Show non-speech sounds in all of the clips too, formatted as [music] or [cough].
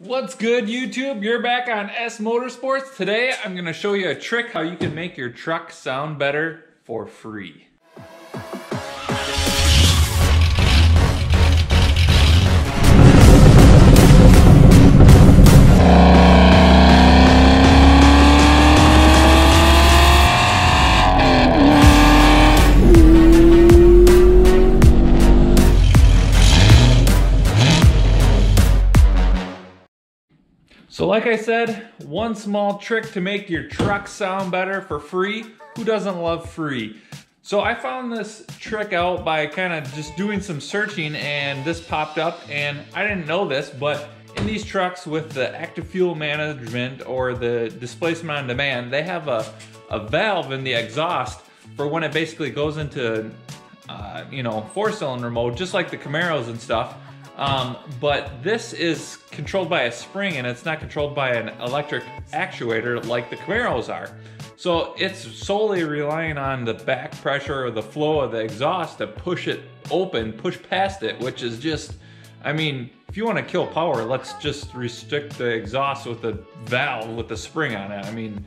What's good YouTube? You're back on EssMotorsports. Today I'm going to show you a trick how you can make your truck sound better for free. Like I said, one small trick to make your truck sound better for free. Who doesn't love free? So I found this trick out by kind of just doing some searching and this popped up and I didn't know this, but in these trucks with the active fuel management or the displacement on demand, they have a, a valve in the exhaust for when it basically goes into, uh, you know, four cylinder mode, just like the Camaros and stuff. Um, but this is controlled by a spring and it's not controlled by an electric actuator like the Camaros are. So it's solely relying on the back pressure or the flow of the exhaust to push it open, push past it, which is just, I mean, if you want to kill power, let's just restrict the exhaust with the valve with the spring on it. I mean,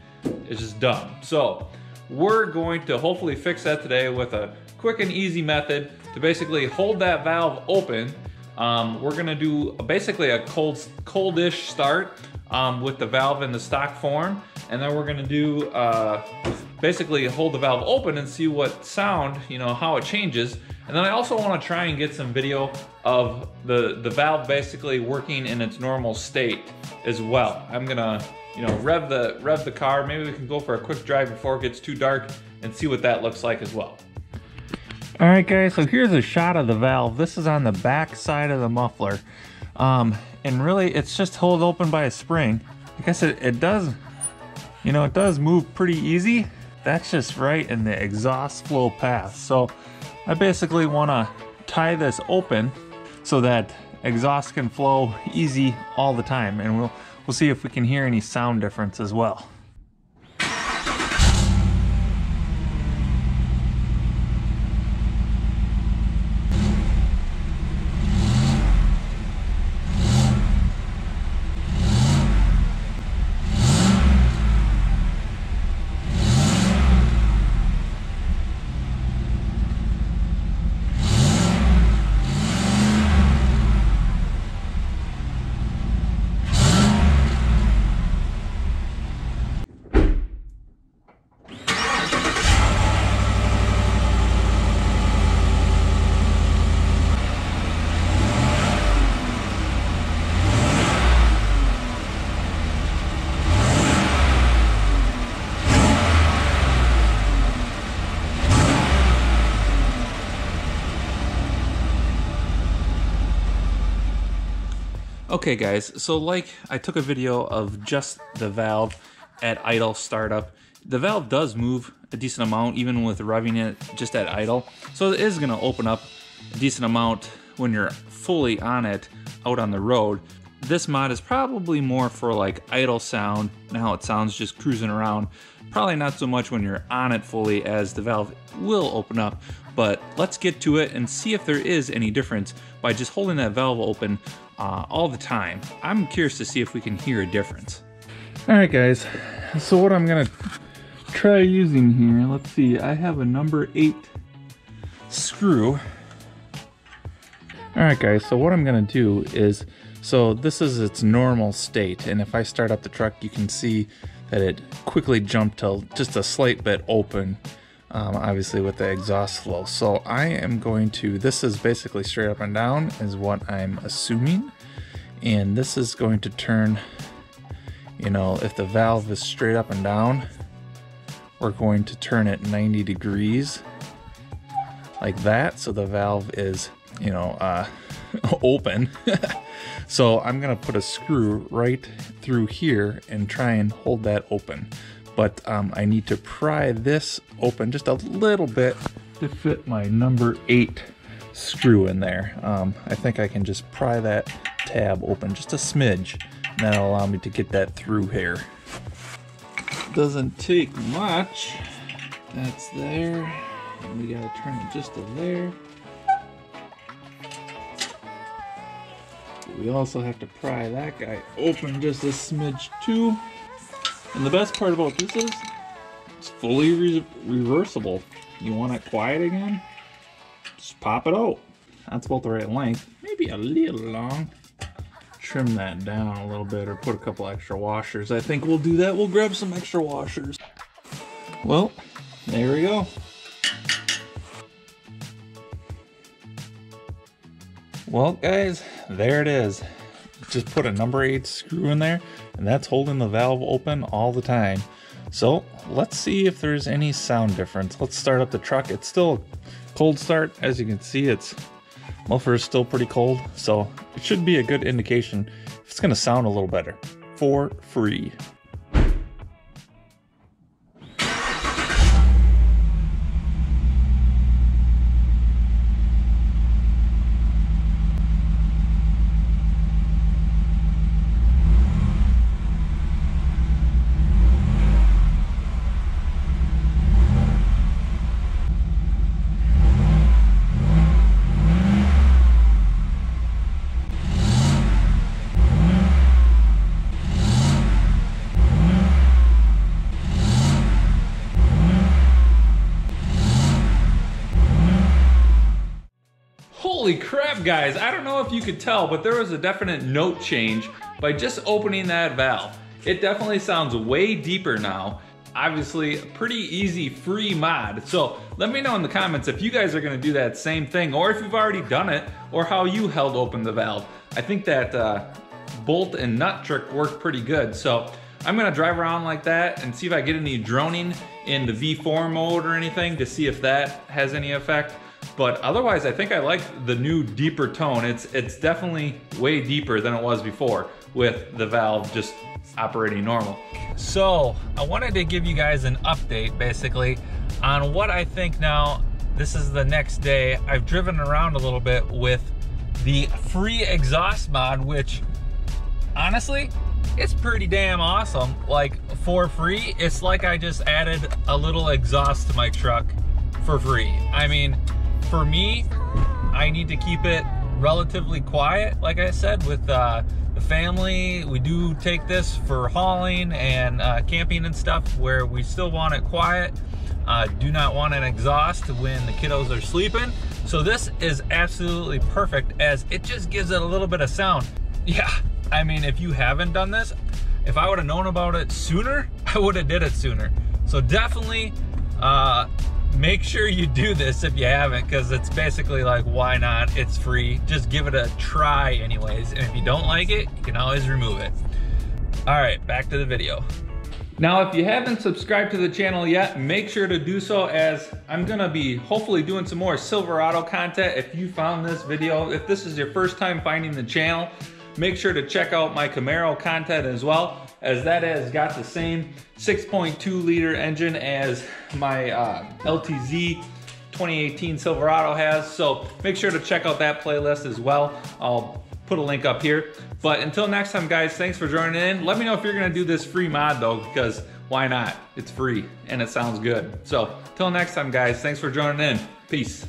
it's just dumb. So we're going to hopefully fix that today with a quick and easy method to basically hold that valve open um, we're gonna do basically a cold, coldish start um, with the valve in the stock form. And then we're gonna do uh, basically hold the valve open and see what sound, you know, how it changes. And then I also wanna try and get some video of the, the valve basically working in its normal state as well. I'm gonna, you know, rev the, rev the car. Maybe we can go for a quick drive before it gets too dark and see what that looks like as well. All right guys, so here's a shot of the valve. This is on the back side of the muffler. Um, and really it's just held open by a spring. I guess it, it does, you know, it does move pretty easy. That's just right in the exhaust flow path. So I basically wanna tie this open so that exhaust can flow easy all the time. And we'll, we'll see if we can hear any sound difference as well. Okay guys, so like I took a video of just the valve at idle startup. The valve does move a decent amount even with revving it just at idle. So it is gonna open up a decent amount when you're fully on it out on the road. This mod is probably more for like idle sound and how it sounds just cruising around. Probably not so much when you're on it fully as the valve will open up. But let's get to it and see if there is any difference by just holding that valve open uh, all the time. I'm curious to see if we can hear a difference. All right, guys. So what I'm gonna try using here, let's see, I have a number eight screw. All right, guys, so what I'm gonna do is, so this is its normal state, and if I start up the truck, you can see that it quickly jumped to just a slight bit open um, obviously with the exhaust flow. So I am going to, this is basically straight up and down is what I'm assuming. And this is going to turn, you know, if the valve is straight up and down, we're going to turn it 90 degrees like that. So the valve is, you know, uh, [laughs] open. [laughs] so I'm gonna put a screw right through here and try and hold that open but um, I need to pry this open just a little bit to fit my number eight screw in there. Um, I think I can just pry that tab open just a smidge and that'll allow me to get that through here. Doesn't take much. That's there. And we gotta turn it just to there. we also have to pry that guy open just a smidge too. And the best part about this is it's fully re reversible. You want it quiet again? Just pop it out. That's about the right length. Maybe a little long. Trim that down a little bit or put a couple extra washers. I think we'll do that. We'll grab some extra washers. Well, there we go. Well, guys, there it is. Just put a number eight screw in there, and that's holding the valve open all the time. So let's see if there's any sound difference. Let's start up the truck. It's still a cold start. As you can see, its muffler is still pretty cold. So it should be a good indication if it's gonna sound a little better for free. Guys. I don't know if you could tell, but there was a definite note change by just opening that valve. It definitely sounds way deeper now. Obviously, a pretty easy free mod. So let me know in the comments if you guys are gonna do that same thing, or if you've already done it, or how you held open the valve. I think that uh, bolt and nut trick worked pretty good. So I'm gonna drive around like that and see if I get any droning in the V4 mode or anything to see if that has any effect. But otherwise, I think I like the new deeper tone. It's, it's definitely way deeper than it was before with the valve just operating normal. So I wanted to give you guys an update basically on what I think now. This is the next day. I've driven around a little bit with the free exhaust mod, which honestly, it's pretty damn awesome. Like for free, it's like I just added a little exhaust to my truck for free. I mean, for me, I need to keep it relatively quiet, like I said, with uh, the family. We do take this for hauling and uh, camping and stuff where we still want it quiet. Uh, do not want an exhaust when the kiddos are sleeping. So this is absolutely perfect as it just gives it a little bit of sound. Yeah, I mean, if you haven't done this, if I would have known about it sooner, [laughs] I would have did it sooner. So definitely uh, make sure you do this if you haven't because it's basically like why not? It's free. Just give it a try anyways and if you don't like it you can always remove it. All right back to the video. Now if you haven't subscribed to the channel yet make sure to do so as i'm gonna be hopefully doing some more silverado content. If you found this video if this is your first time finding the channel make sure to check out my camaro content as well as that has got the same 6.2 liter engine as my uh, LTZ 2018 Silverado has. So make sure to check out that playlist as well. I'll put a link up here. But until next time, guys, thanks for joining in. Let me know if you're gonna do this free mod though, because why not? It's free and it sounds good. So till next time, guys, thanks for joining in. Peace.